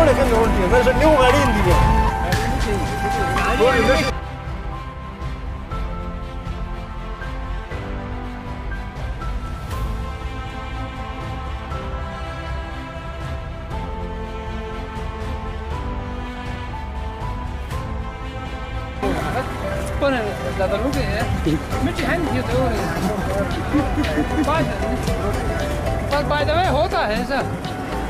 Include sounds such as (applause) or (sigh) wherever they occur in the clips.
Road है road है मैं न्यू गाड़ी indi है Pone la taluga मिट्टी है। नहीं तो बाय पर बाय द होता है ऐसा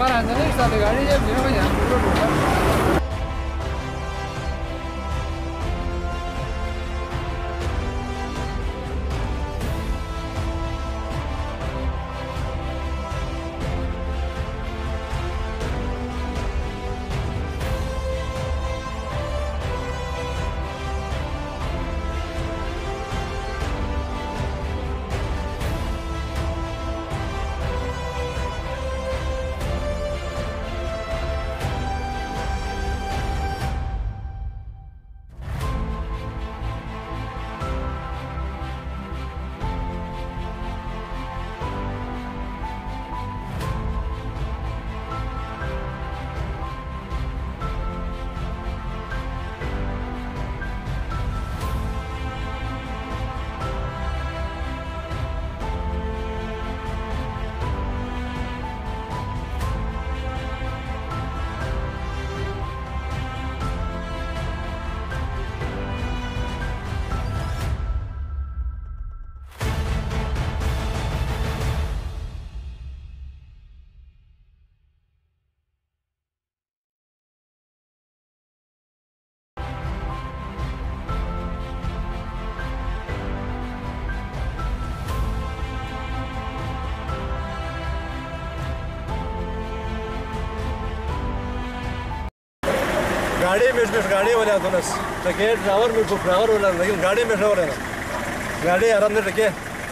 para andare è stato che arrivi a गाड़ी में इसमें गाड़ी वाले आता ना टके ड्राइवर में ड्राइवर वाला लेकिन गाड़ी में ड्राइवर है ना। गाड़ी आराम से टके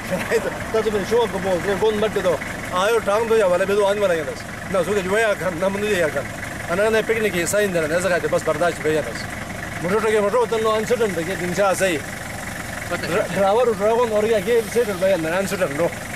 (laughs) तो तो मैं शो को बोल रहे कौन मत दो आयो टांग दो या वाले बेदो आने वाला है ना सो के जो या kan ना मुझे या kan अना ने पिकनिक साइन देना ऐसा बस बर्दाश्त तो